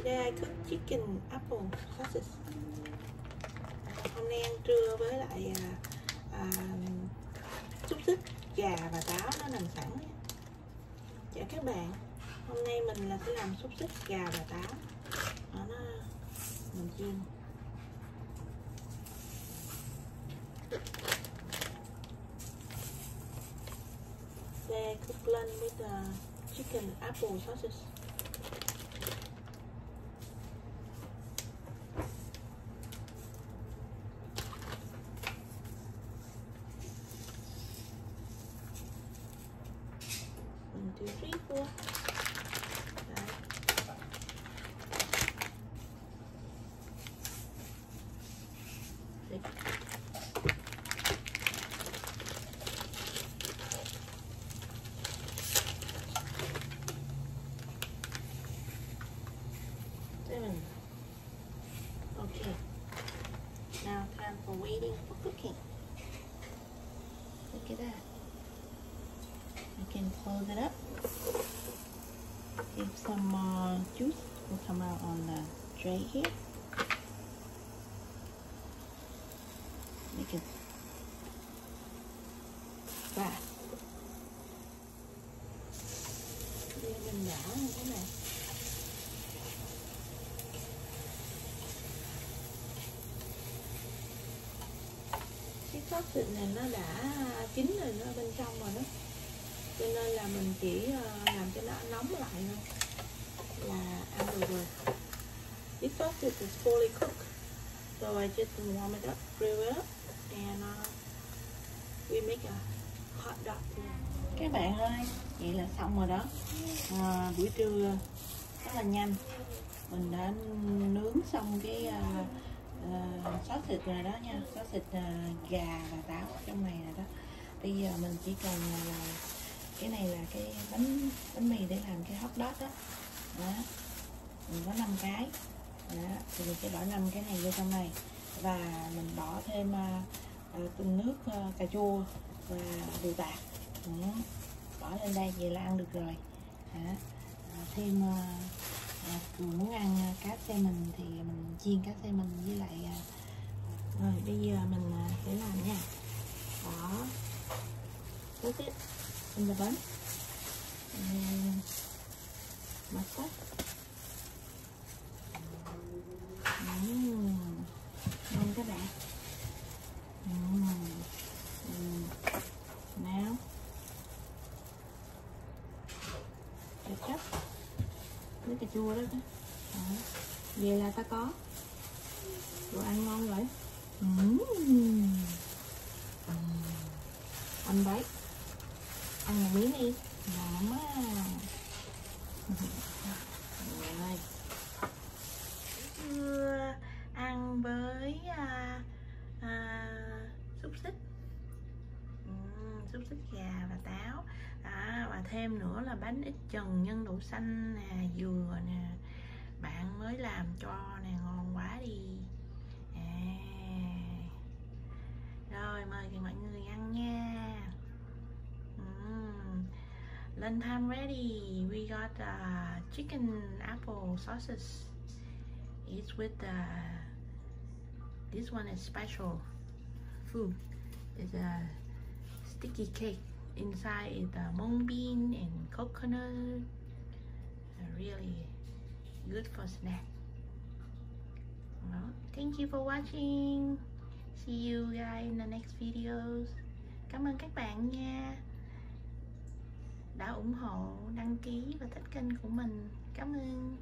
Today I cook chicken apple sausage. Hôm nay ăn trưa với lại à, à, xúc xích gà và táo nó nằm sẵn. Chào các bạn. Hôm nay mình là sẽ làm xúc xích gà và táo. Đó, nó mình chiên. Today dạ, I cook lunch with the chicken apple sausage. Two, three, four. Okay. Now time for waiting for cooking. Look at that. I can close it up. If some uh, juice will come out on the tray here. Make it fast. Đưa mình nhỏ như thế này. Cái sausage này nó đã chín rồi nó bên trong rồi đó nên là mình chỉ ờ, làm cho nó nóng lại thôi. Là ăn được rồi. This sausage is fully cooked so I just warm it up grill it up and uh, we make a hot dog các bạn ơi vậy là xong rồi đó. À, buổi trưa rất là nhanh. Mình đã nướng xong cái uh, uh, sausage rồi đó nha. Sausage uh, ờ, gà và táo trong này rồi đó. Bây giờ mình chỉ cần uh, cái này là cái bánh bánh mì để làm cái hot dog đó, đó. mình có 5 cái đó. thì mình sẽ bỏ 5 cái này vô trong này và mình bỏ thêm uh, nước uh, cà chua và điều tạt ừ. bỏ lên đây vậy là ăn được rồi đó. À, thêm uh, à, muốn ăn cá xe mình thì mình chiên cá xe mình với lại à, rồi bây giờ mình sẽ làm nha đó tiếp 11 masak uhm. ngon các bạn uhm. Uhm. nào ketchup với cà chua đó, đó. Vậy là ta có đồ ăn ngon rồi uhm. uhm. bánh bấy ăn một miếng đi. Ngon lắm á rồi. Ăn với à, à, xúc xích. Ừ, xúc xích gà và táo. À, và thêm nữa là bánh ít trần nhân đậu xanh nè dừa nè. Bạn mới làm cho nè ngon quá đi. Lunch time ready. We got uh, chicken apple sausage. It's with uh, this one is special food. It's a sticky cake. Inside is the mung bean and coconut. Really good for snack. Well, thank you for watching. See you guys in the next videos. Cảm ơn các bạn nha đã ủng hộ đăng ký và thích kênh của mình. Cảm ơn.